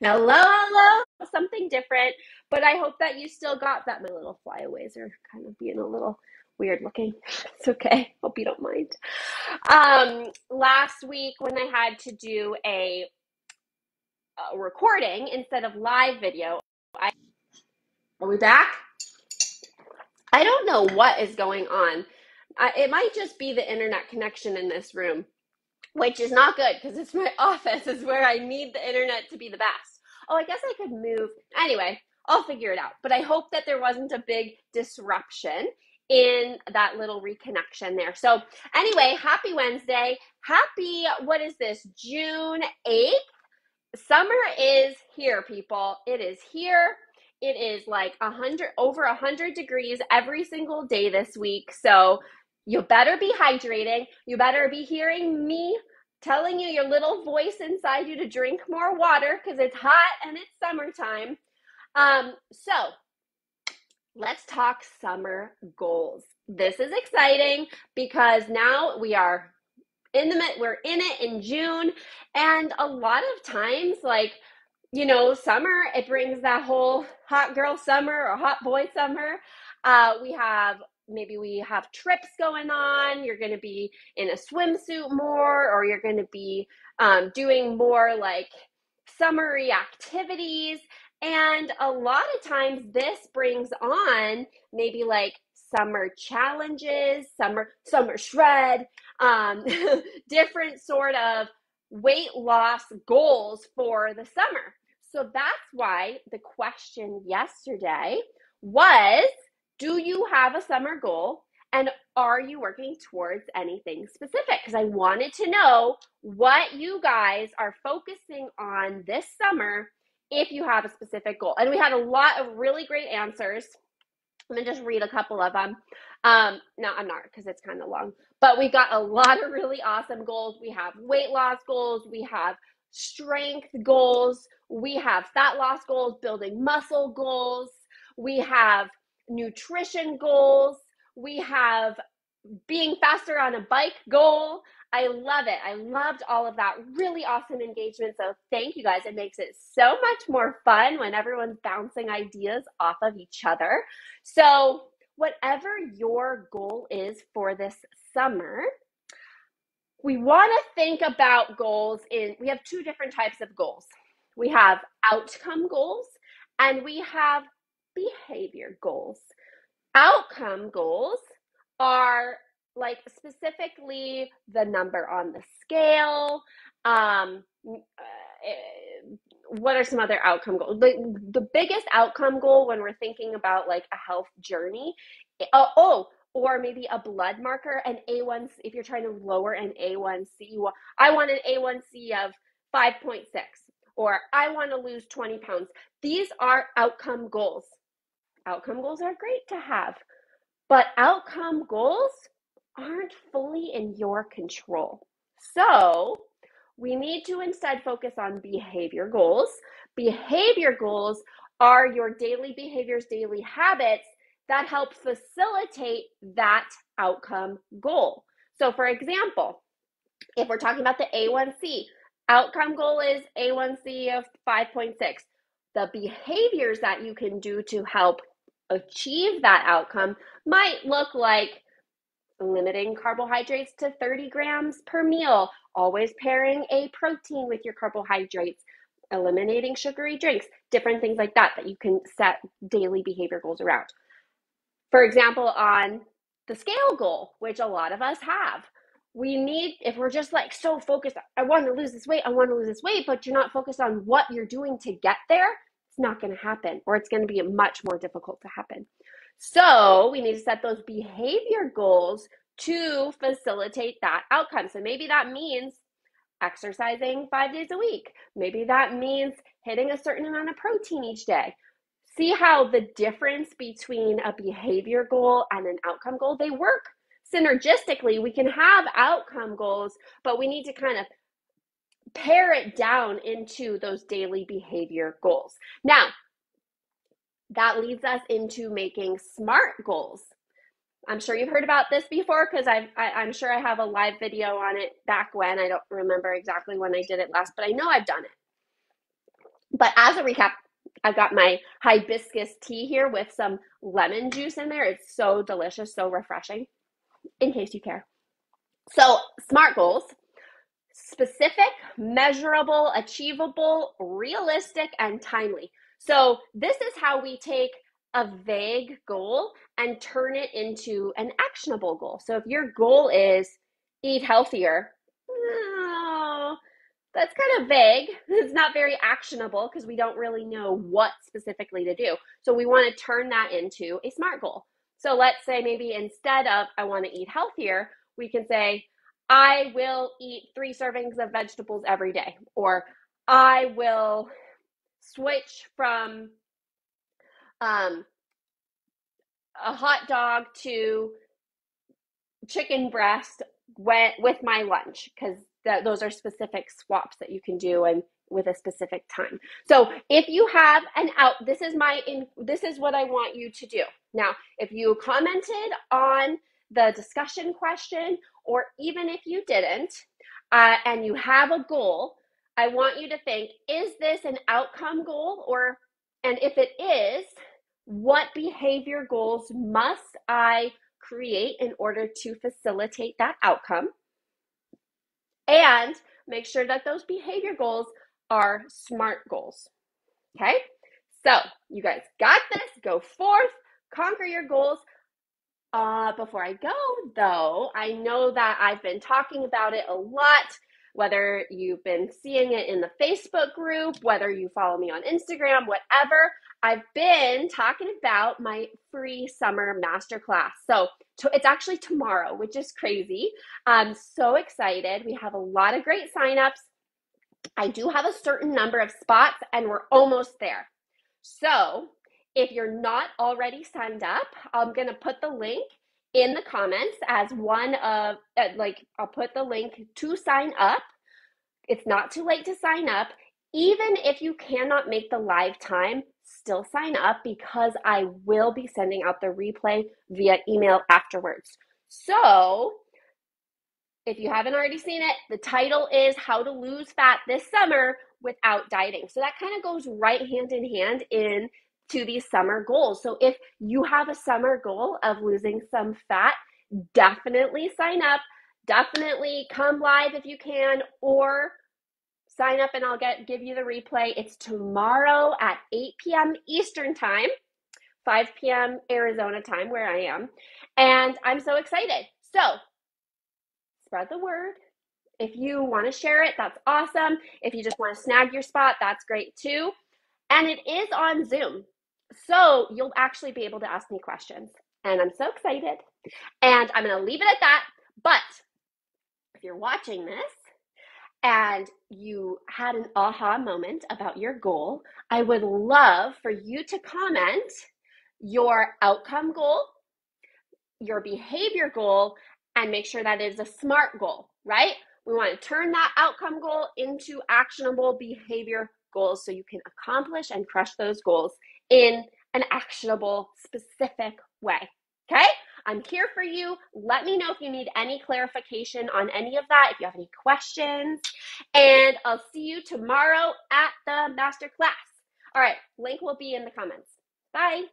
Hello, hello. Something different, but I hope that you still got that. My little flyaways are kind of being a little weird looking. It's okay. Hope you don't mind. Um, last week when I had to do a, a recording instead of live video, I are we back? I don't know what is going on. I, it might just be the internet connection in this room. Which is not good because it's my office is where I need the internet to be the best. Oh, I guess I could move. Anyway, I'll figure it out. But I hope that there wasn't a big disruption in that little reconnection there. So, anyway, happy Wednesday. Happy, what is this, June 8th? Summer is here, people. It is here. It is like a hundred over a hundred degrees every single day this week. So you better be hydrating. You better be hearing me telling you your little voice inside you to drink more water because it's hot and it's summertime. Um, so let's talk summer goals. This is exciting because now we are in the we're in it in June, and a lot of times, like you know, summer it brings that whole hot girl summer or hot boy summer. Uh, we have maybe we have trips going on. You're going to be in a swimsuit more, or you're going to be um, doing more like summery activities. And a lot of times, this brings on maybe like summer challenges, summer summer shred, um, different sort of weight loss goals for the summer. So that's why the question yesterday was Do you have a summer goal? And are you working towards anything specific? Because I wanted to know what you guys are focusing on this summer if you have a specific goal. And we had a lot of really great answers. I'm gonna just read a couple of them. Um, no, I'm not because it's kind of long. But we got a lot of really awesome goals. We have weight loss goals. We have strength goals. We have fat loss goals, building muscle goals. We have nutrition goals. We have being faster on a bike goal. I love it. I loved all of that. Really awesome engagement. So, thank you guys. It makes it so much more fun when everyone's bouncing ideas off of each other. So, whatever your goal is for this summer, we want to think about goals in we have two different types of goals. We have outcome goals and we have behavior goals. Outcome goals are like specifically the number on the scale. Um, uh, what are some other outcome goals? The, the biggest outcome goal when we're thinking about like a health journey. Oh, oh, or maybe a blood marker, an A1C. If you're trying to lower an A1C, I want an A1C of 5.6, or I want to lose 20 pounds. These are outcome goals. Outcome goals are great to have, but outcome goals aren't fully in your control. So, we need to instead focus on behavior goals. Behavior goals are your daily behaviors, daily habits that help facilitate that outcome goal. So, for example, if we're talking about the A1C, outcome goal is A1C of 5.6. The behaviors that you can do to help achieve that outcome might look like limiting carbohydrates to 30 grams per meal, always pairing a protein with your carbohydrates, eliminating sugary drinks, different things like that that you can set daily behavior goals around. For example, on the scale goal, which a lot of us have, we need, if we're just like so focused, I want to lose this weight, I want to lose this weight, but you're not focused on what you're doing to get there, not going to happen, or it's going to be much more difficult to happen. So we need to set those behavior goals to facilitate that outcome. So maybe that means exercising five days a week. Maybe that means hitting a certain amount of protein each day see how the difference between a behavior goal and an outcome goal they work synergistically we can have outcome goals but we need to kind of pare it down into those daily behavior goals. Now that leads us into making smart goals. I'm sure you've heard about this before because i i'm sure i have a live video on it back when. I don't remember exactly when i did it last but i know i've done it. But as a recap, I've got my hibiscus tea here with some lemon juice in there. It's so delicious, so refreshing, in case you care. So, SMART goals specific, measurable, achievable, realistic, and timely. So, this is how we take a vague goal and turn it into an actionable goal. So, if your goal is eat healthier, that's kind of vague. It's not very actionable because we don't really know what specifically to do. So, we want to turn that into a SMART goal. So, let's say maybe instead of I want to eat healthier, we can say, I will eat three servings of vegetables every day, or I will switch from um, a hot dog to chicken breast with my lunch because those are specific swaps that you can do and with a specific time. So if you have an out, this is my in, this is what I want you to do. Now, if you commented on the discussion question, or even if you didn't, uh, and you have a goal, I want you to think is this an outcome goal? Or, and if it is, what behavior goals must I create in order to facilitate that outcome? And make sure that those behavior goals are SMART goals. Okay? So, you guys got this. Go forth, conquer your goals. Uh, before I go, though, I know that I've been talking about it a lot, whether you've been seeing it in the Facebook group, whether you follow me on Instagram, whatever. I've been talking about my free summer masterclass. So to, it's actually tomorrow, which is crazy. I'm so excited. We have a lot of great signups. I do have a certain number of spots, and we're almost there. So if you're not already signed up, I'm going to put the link in the comments as one of, uh, like, I'll put the link to sign up. It's not too late to sign up. Even if you cannot make the live time, still sign up because I will be sending out the replay via email afterwards. So, if you haven't already seen it, the title is How to Lose Fat This Summer Without Dieting. So, that kind of goes right hand in hand in to these summer goals. So if you have a summer goal of losing some fat, definitely sign up. Definitely come live if you can or sign up and I'll get give you the replay. It's tomorrow at 8 p.m. Eastern time, 5 p.m. Arizona time where I am. And I'm so excited. So, spread the word. If you want to share it, that's awesome. If you just want to snag your spot, that's great too. And it is on Zoom. So you'll actually be able to ask me questions. And I'm so excited. And I'm going to leave it at that. But if you're watching this and you had an aha moment about your goal, I would love for you to comment your outcome goal, your behavior goal, and make sure that is a SMART goal, right? We want to turn that outcome goal into actionable behavior goals so you can accomplish and crush those goals in an actionable, specific way. Okay? I'm here for you. Let me know if you need any clarification on any of that, if you have any questions. And I'll see you tomorrow at the master class. All right, link will be in the comments. Bye.